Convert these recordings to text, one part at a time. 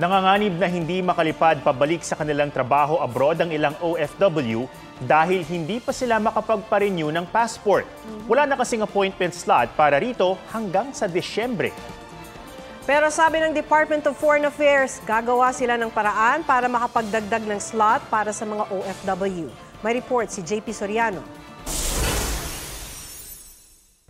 Nanganganib na hindi makalipad pabalik sa kanilang trabaho abroad ang ilang OFW dahil hindi pa sila makapagpa-renew ng passport. Wala na kasing appointment slot para rito hanggang sa Disyembre. Pero sabi ng Department of Foreign Affairs, gagawa sila ng paraan para makapagdagdag ng slot para sa mga OFW. May report si JP Soriano.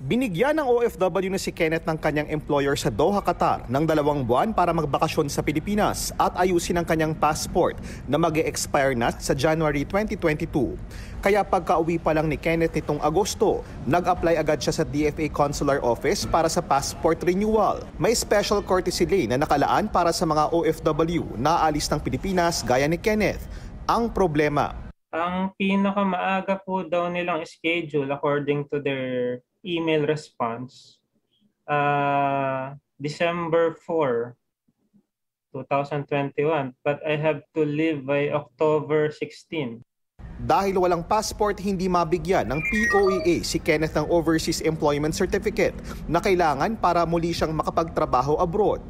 Binigyan ng OFW na si Kenneth ng kanyang employer sa Doha, Qatar ng dalawang buwan para magbakasyon sa Pilipinas at ayusin ang kanyang passport na mag expire na sa January 2022. Kaya pagka-uwi pa lang ni Kenneth nitong Agosto, nag-apply agad siya sa DFA Consular Office para sa passport renewal. May special courtesy lane na nakalaan para sa mga OFW na aalis ng Pilipinas gaya ni Kenneth. Ang problema, Ang pinakamaaga po daw nilang schedule according to their email response, uh, December 4, 2021. But I have to leave by October 16. Dahil walang passport, hindi mabigyan ng POEA si Kenneth ng Overseas Employment Certificate na kailangan para muli siyang makapagtrabaho abroad.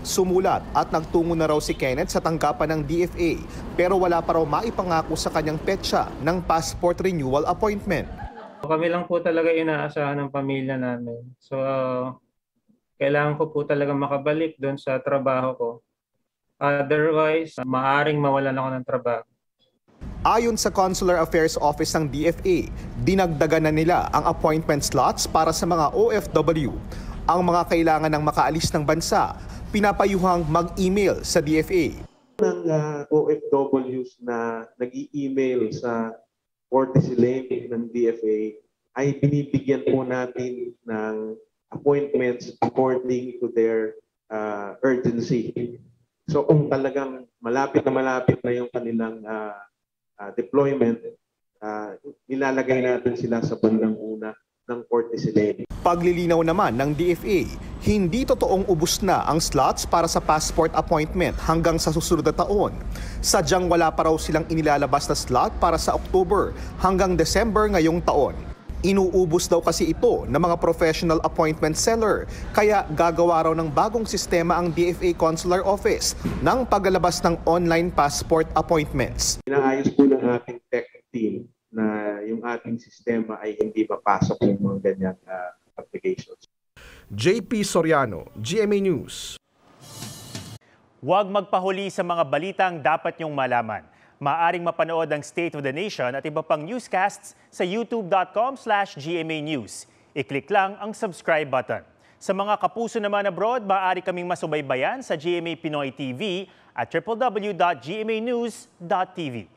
Sumulat at nagtungo na raw si Kenneth sa tanggapan ng DFA pero wala pa raw maipangako sa kanyang petsa ng passport renewal appointment. Kami lang po talaga inaasahan ng pamilya namin. So, kailangan ko po talaga makabalik doon sa trabaho ko. Otherwise, maaring mawalan ako ng trabaho. Ayon sa Consular Affairs Office ng DFA, dinagdagan na nila ang appointment slots para sa mga OFW. Ang mga kailangan ng makaalis ng bansa, pinapayuhang mag-email sa DFA. ng uh, OFWs na nag-i-email sa courtesy lane ng DFA ay binibigyan po natin ng appointments according to their uh, urgency. So kung talagang malapit na malapit na yung kanilang uh, uh, deployment, uh, nilalagay natin sila sa bandang una ng courtesy lane. Paglilinaw naman ng DFA, hindi totoong ubus na ang slots para sa passport appointment hanggang sa susunod na taon. Sadyang wala pa raw silang inilalabas na slot para sa October hanggang December ngayong taon. Inuubos daw kasi ito ng mga professional appointment seller kaya gagawa raw ng bagong sistema ang DFA Consular Office ng paglalabas ng online passport appointments. Inaayos po ng ating tech team na yung ating sistema ay hindi mapasok yung mga ganyang uh, applications. JP Soriano, GMA News. Huwag magpahuli sa mga balitang dapat niyong malaman. Maaring mapanood ang State of the Nation at iba pang newscasts sa youtube.com slash GMA News. I-click lang ang subscribe button. Sa mga kapuso naman abroad, maaari kaming masubaybayan sa GMA Pinoy TV at www.gmanews.tv.